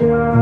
God.